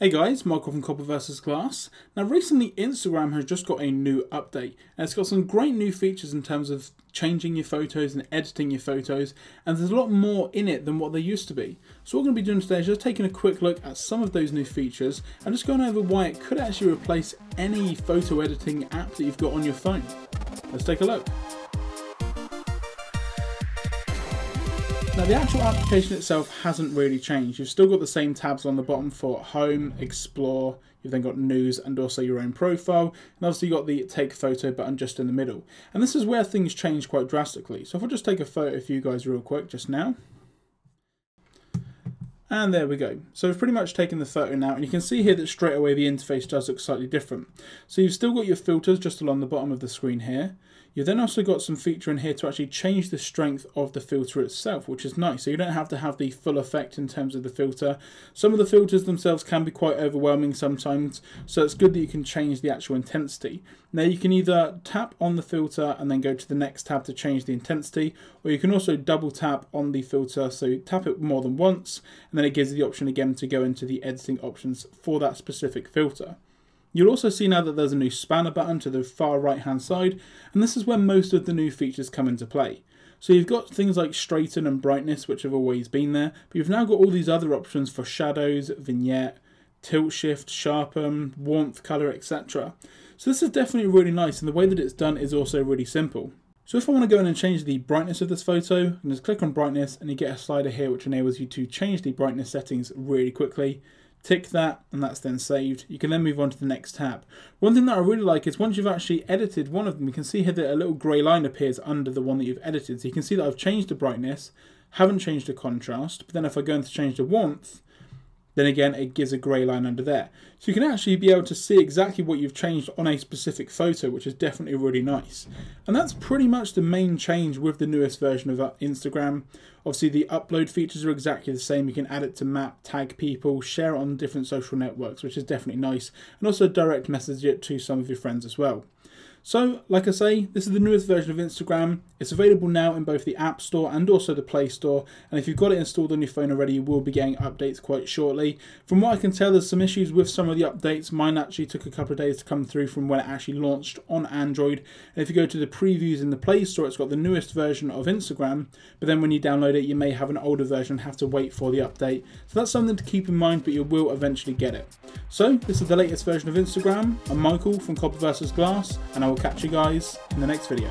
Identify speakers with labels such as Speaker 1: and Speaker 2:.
Speaker 1: Hey guys, Michael from Copper vs Glass. Now recently Instagram has just got a new update and it's got some great new features in terms of changing your photos and editing your photos and there's a lot more in it than what there used to be. So what we're going to be doing today is just taking a quick look at some of those new features and just going over why it could actually replace any photo editing app that you've got on your phone. Let's take a look. Now the actual application itself hasn't really changed. You've still got the same tabs on the bottom for Home, Explore, you've then got News and also your own profile, and obviously you've got the Take Photo button just in the middle. And this is where things change quite drastically. So if I just take a photo for you guys real quick just now. And there we go. So we've pretty much taken the photo now, and you can see here that straight away the interface does look slightly different. So you've still got your filters just along the bottom of the screen here. You've then also got some feature in here to actually change the strength of the filter itself, which is nice. So you don't have to have the full effect in terms of the filter. Some of the filters themselves can be quite overwhelming sometimes, so it's good that you can change the actual intensity. Now you can either tap on the filter and then go to the next tab to change the intensity, or you can also double tap on the filter, so tap it more than once, and then it gives you the option again to go into the editing options for that specific filter. You'll also see now that there's a new spanner button to the far right hand side, and this is where most of the new features come into play. So you've got things like straighten and brightness, which have always been there, but you've now got all these other options for shadows, vignette, tilt shift, sharpen, warmth, colour, etc. So this is definitely really nice, and the way that it's done is also really simple. So if I want to go in and change the brightness of this photo, can just click on brightness and you get a slider here which enables you to change the brightness settings really quickly. Tick that and that's then saved. You can then move on to the next tab. One thing that I really like is once you've actually edited one of them, you can see here that a little grey line appears under the one that you've edited. So you can see that I've changed the brightness, haven't changed the contrast, but then if I go into change the warmth, then again it gives a grey line under there. So you can actually be able to see exactly what you've changed on a specific photo, which is definitely really nice. And that's pretty much the main change with the newest version of uh, Instagram. Obviously the upload features are exactly the same. You can add it to map, tag people, share it on different social networks, which is definitely nice. And also direct message it to some of your friends as well. So, like I say, this is the newest version of Instagram. It's available now in both the App Store and also the Play Store. And if you've got it installed on your phone already, you will be getting updates quite shortly. From what I can tell, there's some issues with some of the updates. Mine actually took a couple of days to come through from when it actually launched on Android. And if you go to the previews in the Play Store, it's got the newest version of Instagram. But then when you download it, you may have an older version and have to wait for the update. So that's something to keep in mind, but you will eventually get it. So, this is the latest version of Instagram. I'm Michael from Copper vs Glass, and I will catch you guys in the next video.